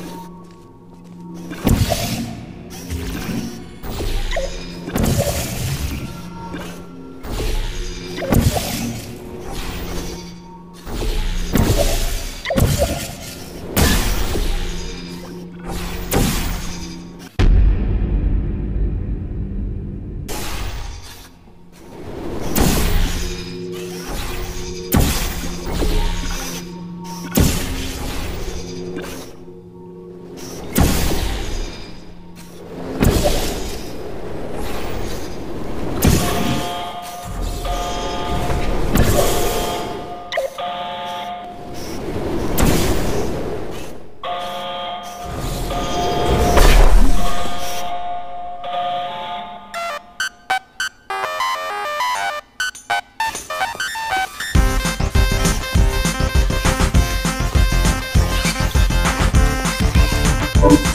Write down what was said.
you Oh.